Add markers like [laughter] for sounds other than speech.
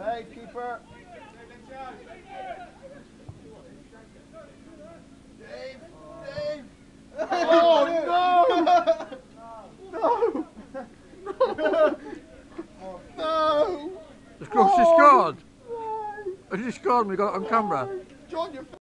Stay, keeper. Dave, Dave. Oh, [laughs] no! No! No! Of course, she scored. Why? she scored and we got it on Why? camera? John, you're